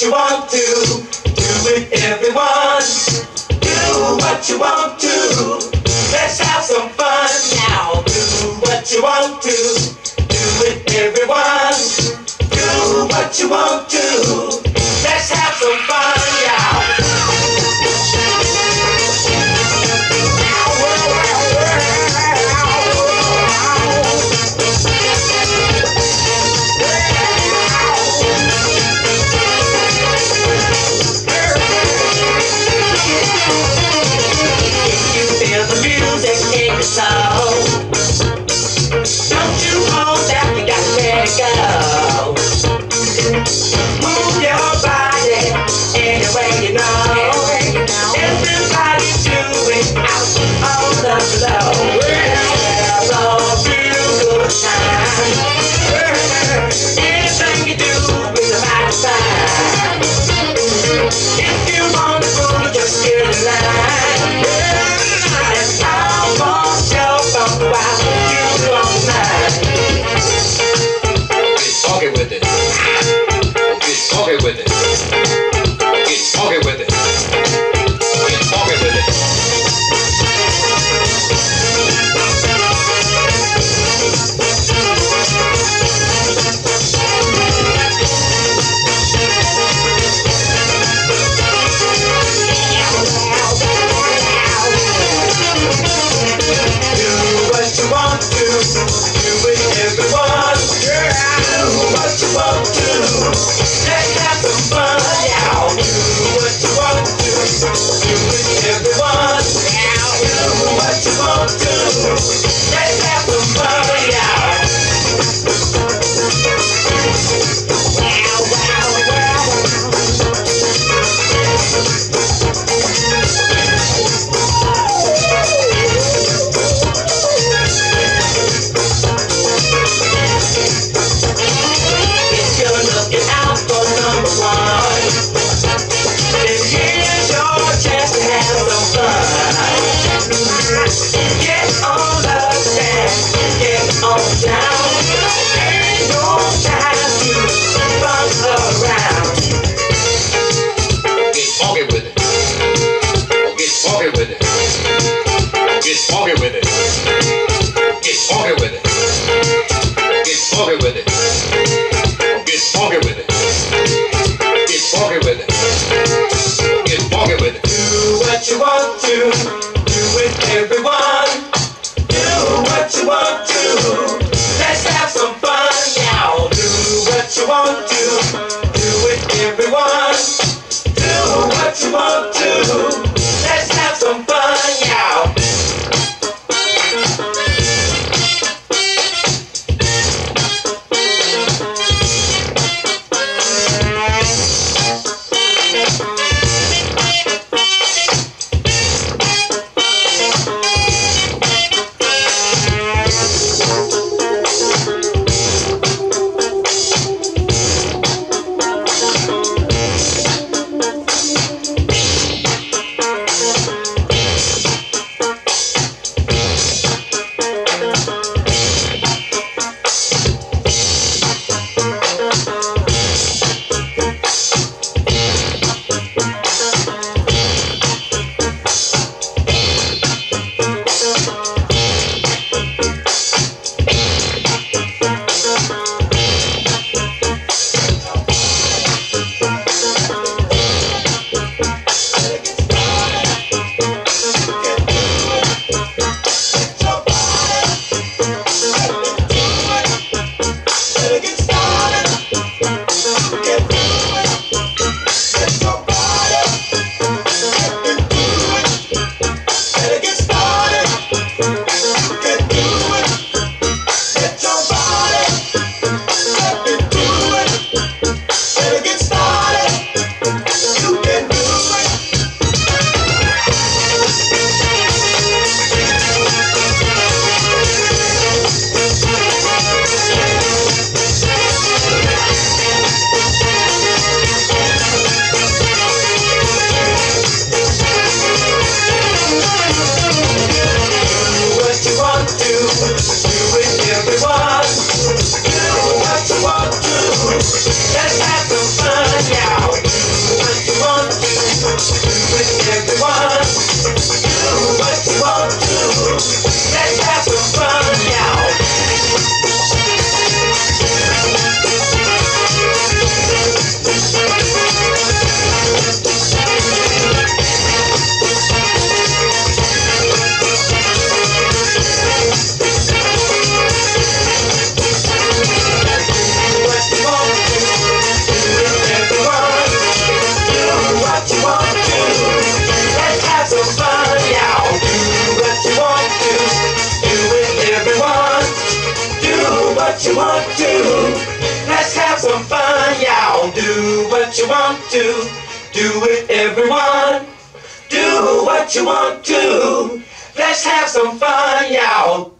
what you want to. Do it, everyone. Do what you want to. Let's have some fun now. Do what you want to. Do it, everyone. Do what you want to. walking with it. Get walking with it. Do what you want to. Do it, everyone. Do what you want to. Let's have some fun now. Do what you want to. Do it, everyone. Do what you want to. To. Do it, everyone. Do what you want to. Let's have some fun, y'all.